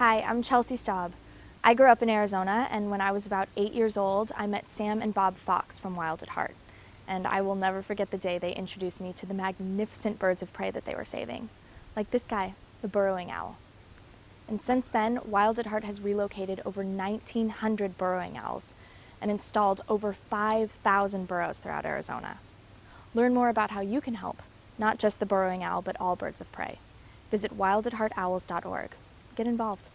Hi, I'm Chelsea Staub. I grew up in Arizona, and when I was about eight years old, I met Sam and Bob Fox from Wild at Heart. And I will never forget the day they introduced me to the magnificent birds of prey that they were saving, like this guy, the burrowing owl. And since then, Wild at Heart has relocated over 1,900 burrowing owls and installed over 5,000 burrows throughout Arizona. Learn more about how you can help, not just the burrowing owl, but all birds of prey. Visit wildatheartowls.org. Get involved.